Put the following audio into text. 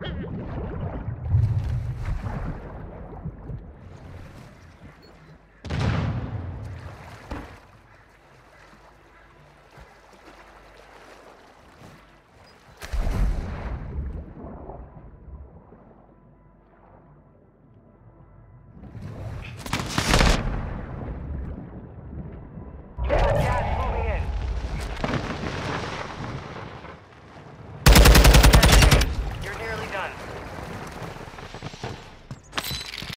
Ha ha ha!